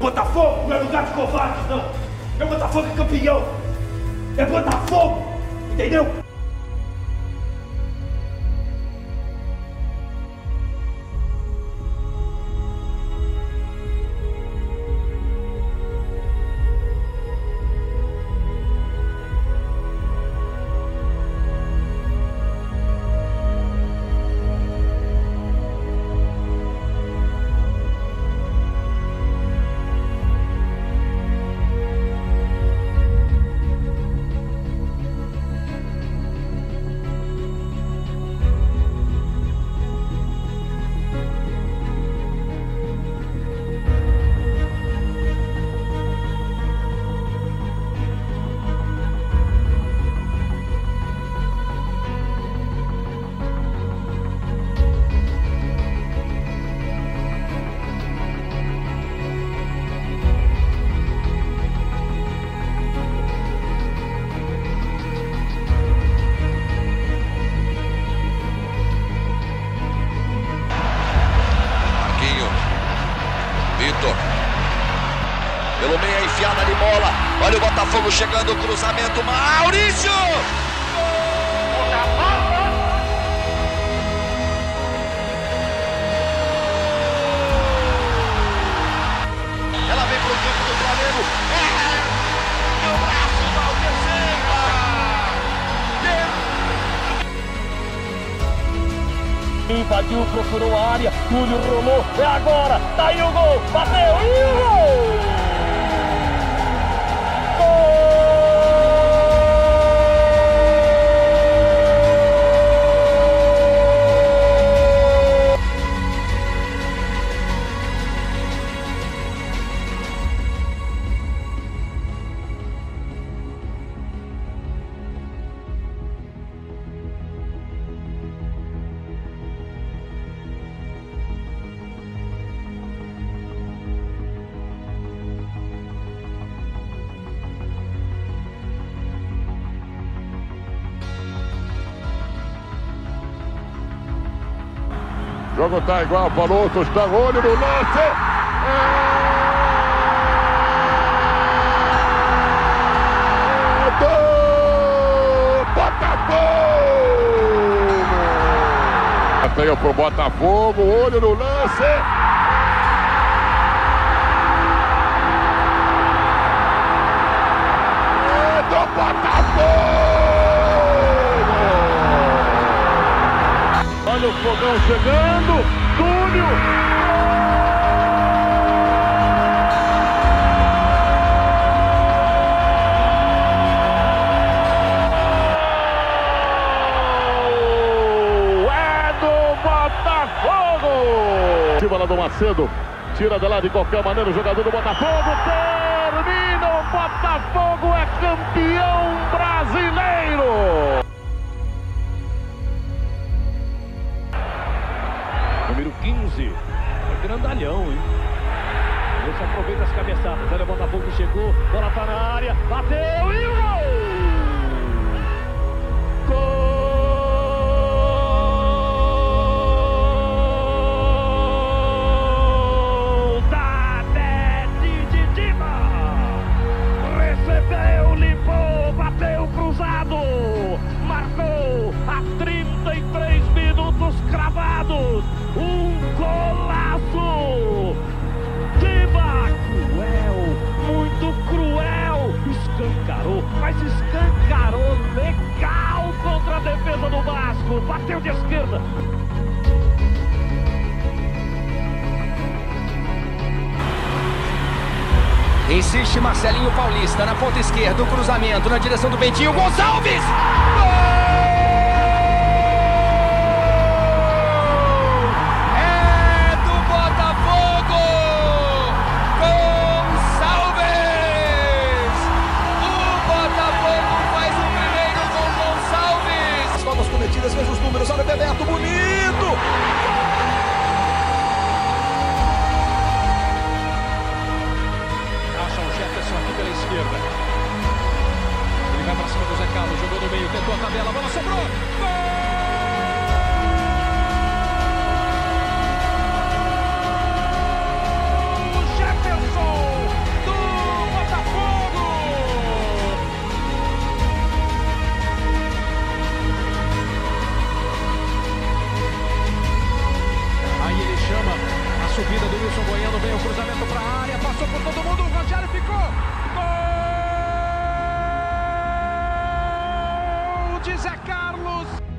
Botafogo não é lugar de covardes, não. É Botafogo é campeão. É Botafogo. Entendeu? Vitor. Pelo meio a enfiada de bola. Olha o Botafogo chegando, cruzamento. Maurício! Ela vem pro campo do Flamengo. É! Invadiu, procurou a área, Túlio rolou, é agora, tá aí o gol, bateu. E o gol! Jogo tá igual, falou, está olho no lance. É do Botafogo! Veio pro Botafogo, olho no lance. É do Botafogo! Olha o fogão chegando, Macedo. Tira de lá de qualquer maneira o jogador do Botafogo. Termina o Botafogo é campeão brasileiro. Número 15. É grandalhão, hein? Você aproveita as cabeçadas. Olha o Botafogo chegou. Bola tá na área. Bateu e o gol! Defesa do Vasco! Bateu de esquerda! Insiste Marcelinho Paulista na ponta esquerda, o cruzamento na direção do Bentinho Gonçalves! Gol! tabela, a bola sobrou. De Zé Carlos.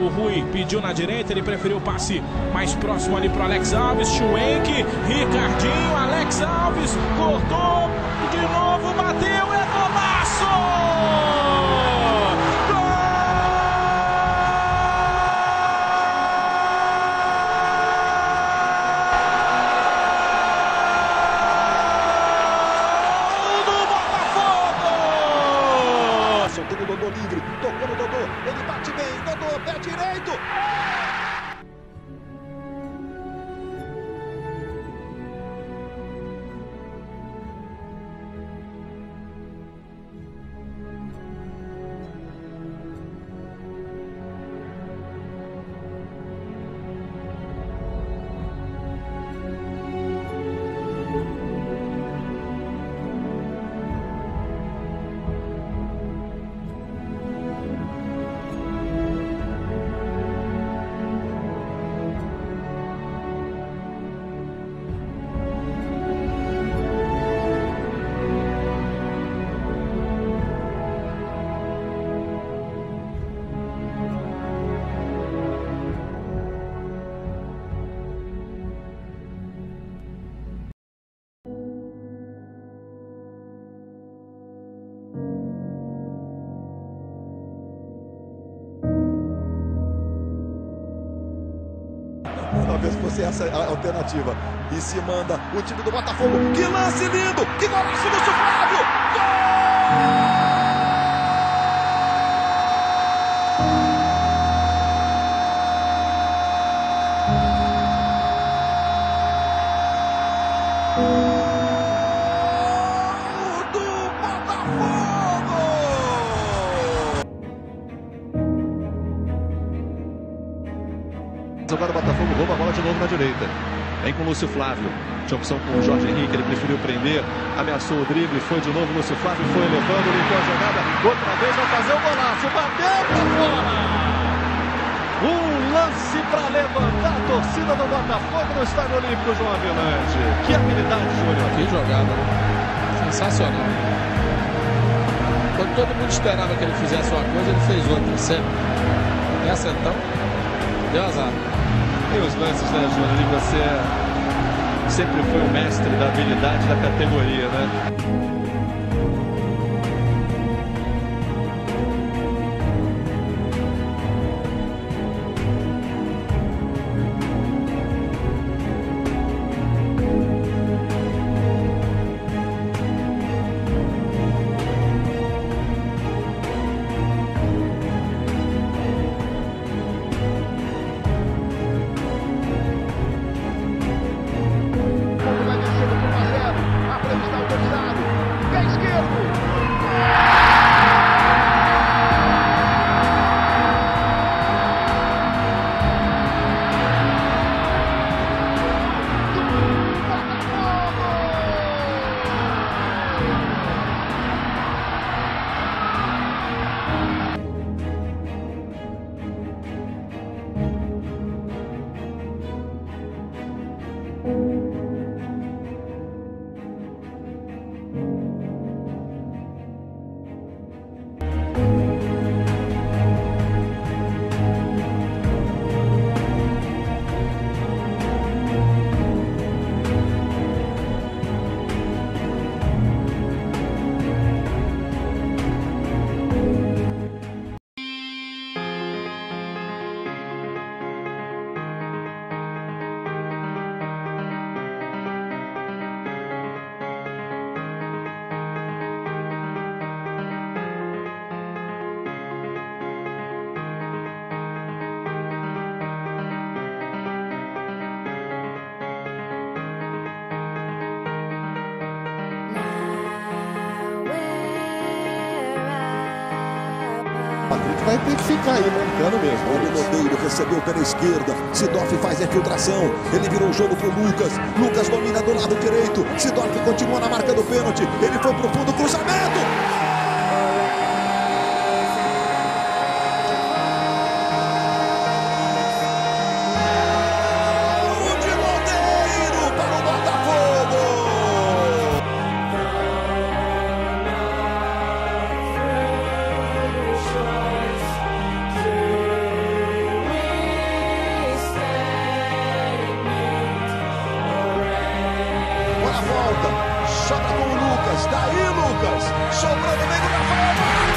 O Rui pediu na direita, ele preferiu o passe mais próximo ali para Alex Alves. Schwenk, Ricardinho, Alex Alves cortou, de novo bateu, Essa a alternativa. E se manda o time do Botafogo. Que lance lindo! Que golaço do Flávio! Gol na direita. Vem com o Lúcio Flávio. Tinha opção com o Jorge Henrique, ele preferiu prender. Ameaçou o drible, foi de novo Lúcio Flávio, foi levando, limpou a jogada. Outra vez vai fazer o golaço. Bateu pra fora! Um lance para levantar a torcida do Botafogo no Estádio Olímpico, João Avelante. Que habilidade, Júnior. Que jogada, né? Sensacional. Quando todo mundo esperava que ele fizesse uma coisa, ele fez outra, sempre. Essa então, deu azar. E os lances, né, Júnior? E você sempre foi o mestre da habilidade da categoria, né? Vai ter que ficar aí mancando mesmo. O Lodeiro recebeu pela esquerda. Sidorf faz a infiltração. Ele virou o jogo pro Lucas. Lucas domina do lado direito. Sidorf continua na marca do pênalti. Ele foi pro fundo, cruzamento. Daí, Lucas. Sobrou no meio do Rafael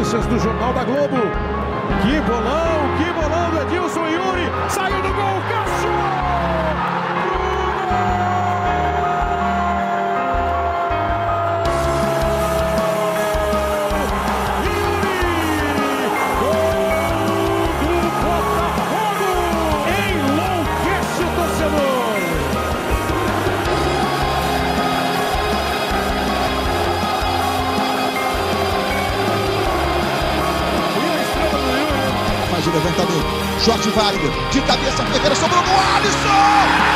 Notícias do Jornal da Globo. Que bolão, que bolão do Edilson Yuri. Saiu do gol, Cássio! De cabeça, Ferreira sobrou no Alisson.